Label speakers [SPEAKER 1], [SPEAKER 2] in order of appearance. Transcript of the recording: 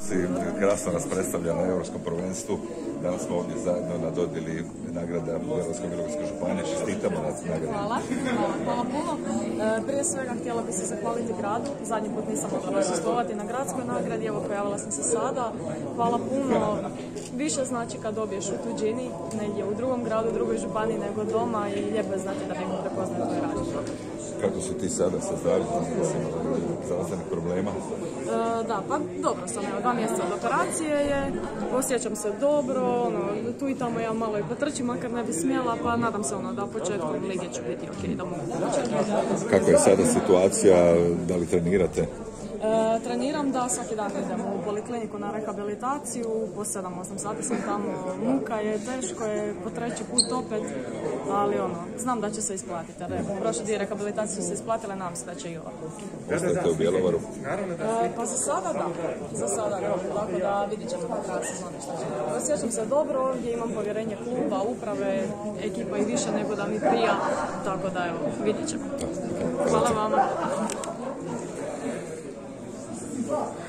[SPEAKER 1] Si krasno nas predstavlja na Europskom prvenstvu. Danas smo ovdje zajedno na dodjeli nagrada Bjelovsko bilogorske županije. Čestitamo na nagradi.
[SPEAKER 2] Hvala, hvala, puno. E, prije svega htjela bih se zahvaliti gradu. Zadnji put nisam mogla prisustvovati na gradskoj nagradi, evo pojavila sam se sada. Hvala puno. Više znači kad dobiješ u tuđini, negdje u drugom gradu, u drugoj županiji nego doma i lijepo je znati da neko prepoznaje tvoj rad.
[SPEAKER 1] Kako su ti sada sa zdravstvenih problema?
[SPEAKER 2] Da, pa dobro sam, evo, dva mjeseca od operacije je, osjećam se dobro, ono, tu i tamo ja malo i potrčim, makar ne bi smjela, pa nadam se ono da početkom lige ću biti ok, da mogu
[SPEAKER 1] Kako je sada situacija, da li trenirate?
[SPEAKER 2] E, treniram da svaki dan idem u polikliniku na rehabilitaciju, po 7-8 sati sam tamo, muka je, teško je, po treći put opet, ali ono, znam da će se isplatiti. Jer, evo, prošle dvije rehabilitacije su se isplatile, nadam se da će i ova.
[SPEAKER 1] Ostajete u Bjelovaru?
[SPEAKER 2] E, pa za sada da, za sada da, tako da vidit ćemo na kraju sezone šta će. Osjećam se dobro ovdje, imam povjerenje kluba, uprave, ekipa i više nego da mi prija, tako da evo, vidit ćemo. Hvala. Trump.